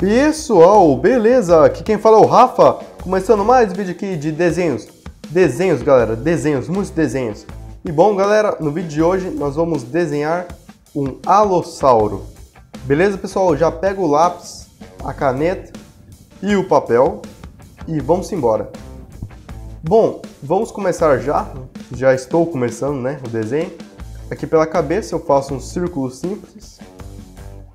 Pessoal, beleza? Aqui quem fala é o Rafa, começando mais um vídeo aqui de desenhos. Desenhos, galera, desenhos, muitos desenhos. E bom, galera, no vídeo de hoje nós vamos desenhar um alossauro. Beleza, pessoal? Já pega o lápis, a caneta e o papel e vamos embora. Bom, vamos começar já. Já estou começando, né, o desenho. Aqui pela cabeça eu faço um círculo simples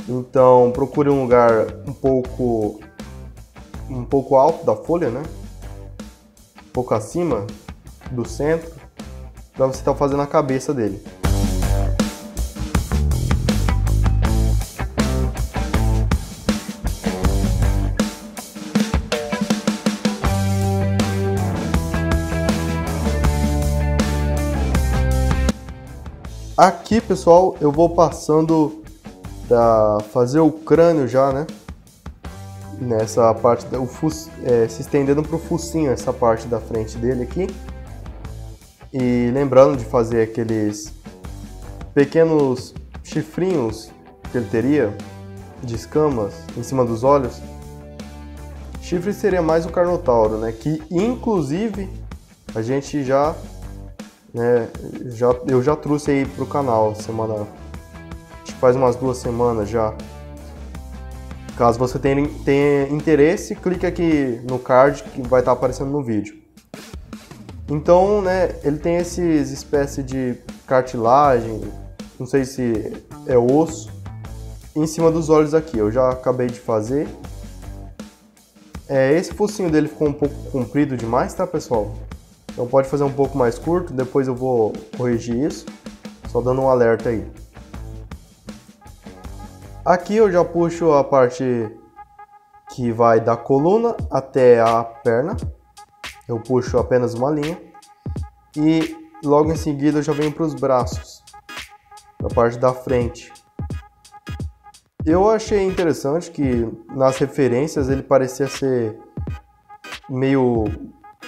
então procure um lugar um pouco um pouco alto da folha, né? Um pouco acima do centro, para você estar tá fazendo a cabeça dele. Aqui, pessoal, eu vou passando da fazer o crânio já, né? Nessa parte, o é, se estendendo para o focinho, essa parte da frente dele aqui. E lembrando de fazer aqueles pequenos chifrinhos que ele teria, de escamas, em cima dos olhos. Chifre seria mais o Carnotauro, né? Que inclusive a gente já, né, já eu já trouxe aí pro canal semana faz umas duas semanas já. Caso você tenha, interesse, clique aqui no card que vai estar aparecendo no vídeo. Então, né, ele tem esses espécie de cartilagem, não sei se é osso, em cima dos olhos aqui. Eu já acabei de fazer. É, esse focinho dele ficou um pouco comprido demais, tá, pessoal? Então pode fazer um pouco mais curto, depois eu vou corrigir isso. Só dando um alerta aí. Aqui eu já puxo a parte que vai da coluna até a perna. Eu puxo apenas uma linha. E logo em seguida eu já venho para os braços, a parte da frente. Eu achei interessante que nas referências ele parecia ser meio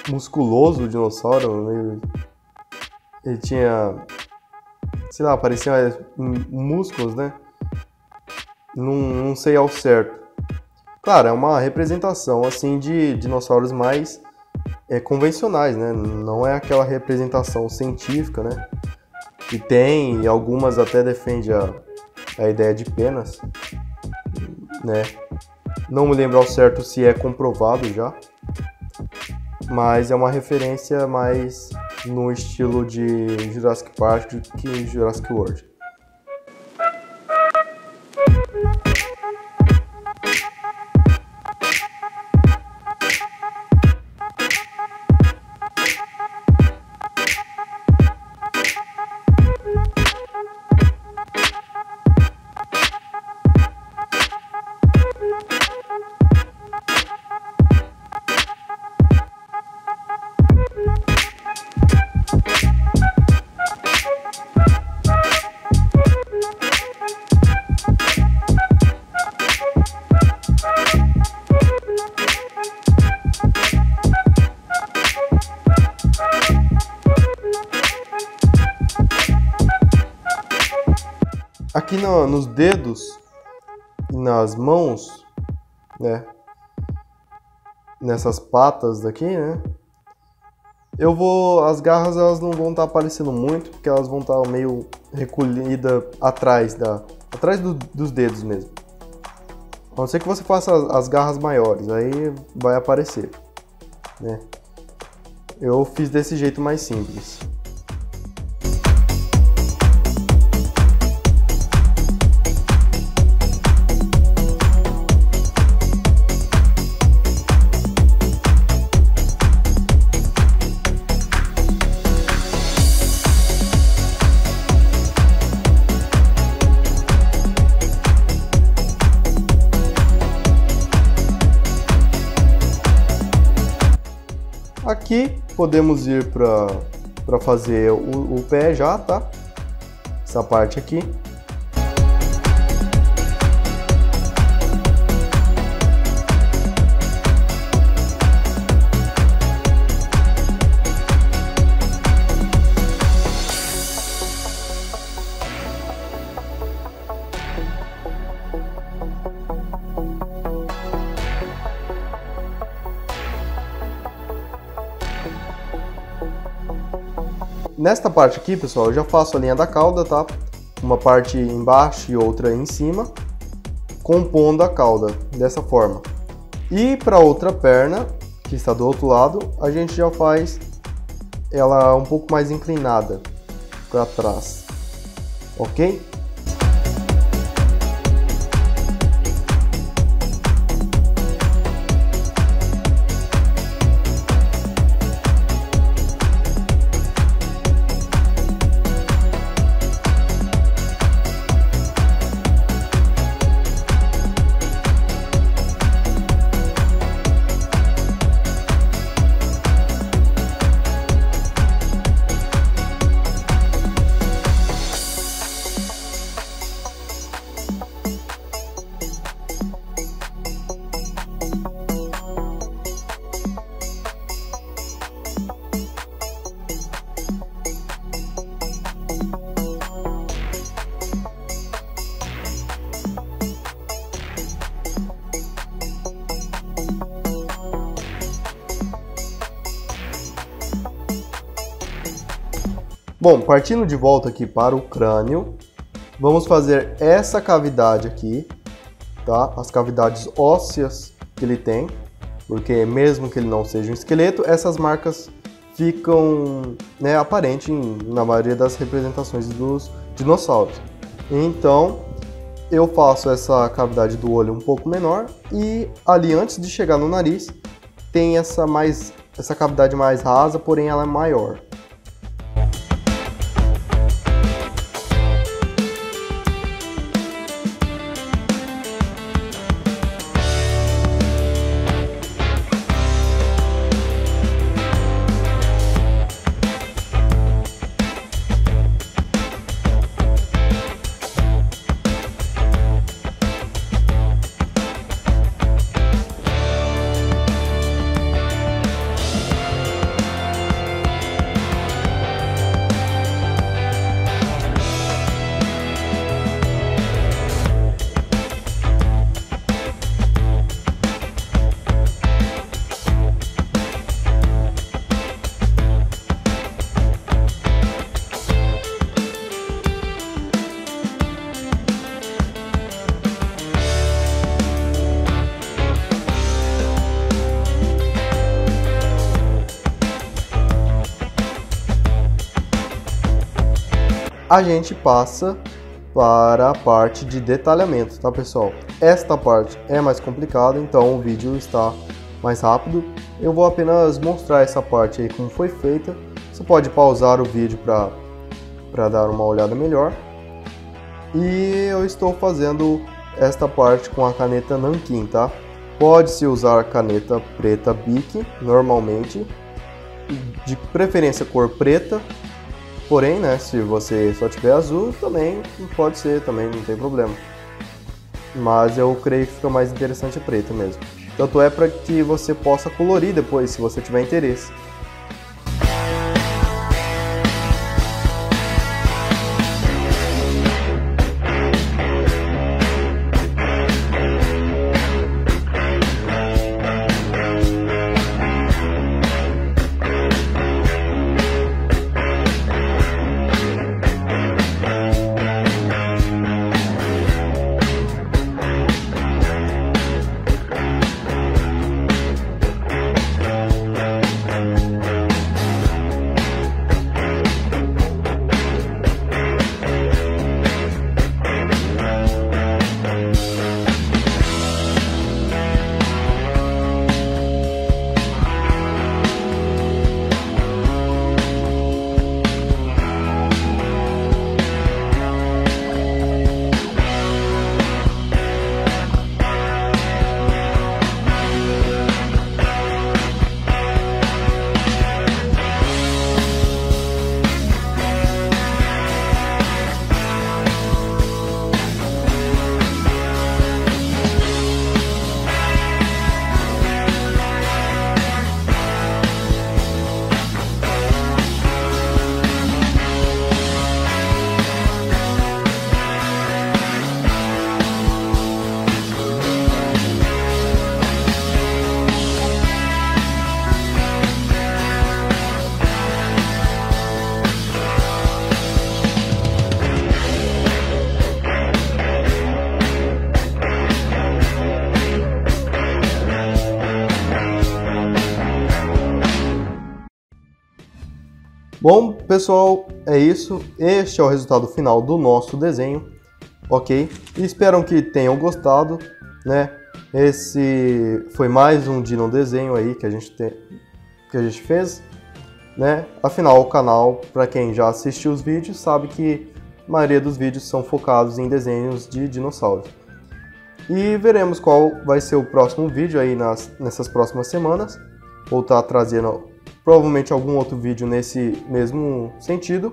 musculoso o dinossauro, meio... ele tinha, sei lá, parecia músculos, né? Não, não sei ao certo. Claro, é uma representação assim de dinossauros mais é, convencionais, né? Não é aquela representação científica, né? Que tem e algumas até defende a, a ideia de penas, né? Não me lembro ao certo se é comprovado já, mas é uma referência mais no estilo de Jurassic Park que Jurassic World. Aqui no, nos dedos e nas mãos, né? Nessas patas daqui, né? Eu vou. As garras elas não vão estar tá aparecendo muito, porque elas vão estar tá meio recolhidas atrás da. atrás do, dos dedos mesmo. A não ser que você faça as, as garras maiores, aí vai aparecer. Né? Eu fiz desse jeito mais simples. Podemos ir para fazer o, o pé já, tá? Essa parte aqui. Nesta parte aqui, pessoal, eu já faço a linha da cauda, tá? Uma parte embaixo e outra em cima, compondo a cauda dessa forma. E para outra perna, que está do outro lado, a gente já faz ela um pouco mais inclinada para trás, ok? Bom, partindo de volta aqui para o crânio, vamos fazer essa cavidade aqui, tá? As cavidades ósseas que ele tem, porque mesmo que ele não seja um esqueleto, essas marcas ficam né, aparentes na maioria das representações dos dinossauros. Então, eu faço essa cavidade do olho um pouco menor e ali antes de chegar no nariz tem essa mais essa cavidade mais rasa, porém ela é maior. A gente passa para a parte de detalhamento, tá pessoal? Esta parte é mais complicada, então o vídeo está mais rápido. Eu vou apenas mostrar essa parte aí como foi feita. Você pode pausar o vídeo para dar uma olhada melhor. E eu estou fazendo esta parte com a caneta Nankin, tá? Pode-se usar caneta preta Bic normalmente, de preferência cor preta, Porém, né, se você só tiver azul, também pode ser, também não tem problema. Mas eu creio que fica mais interessante a preta mesmo. Tanto é para que você possa colorir depois, se você tiver interesse. Pessoal, é isso. Este é o resultado final do nosso desenho, ok? Espero que tenham gostado, né? Esse foi mais um Dino desenho aí que a gente tem, que a gente fez, né? Afinal, o canal, para quem já assistiu os vídeos, sabe que a maioria dos vídeos são focados em desenhos de dinossauros. E veremos qual vai ser o próximo vídeo aí nas, nessas próximas semanas. Vou estar trazendo provavelmente algum outro vídeo nesse mesmo sentido.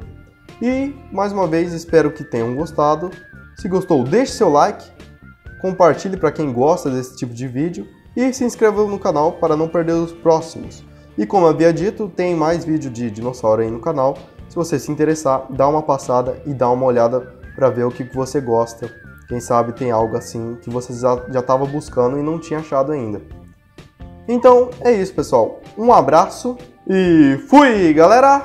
E mais uma vez espero que tenham gostado. Se gostou, deixe seu like, compartilhe para quem gosta desse tipo de vídeo e se inscreva no canal para não perder os próximos. E como havia dito, tem mais vídeo de dinossauro aí no canal. Se você se interessar, dá uma passada e dá uma olhada para ver o que você gosta. Quem sabe tem algo assim que você já estava buscando e não tinha achado ainda. Então é isso, pessoal. Um abraço e fui, galera!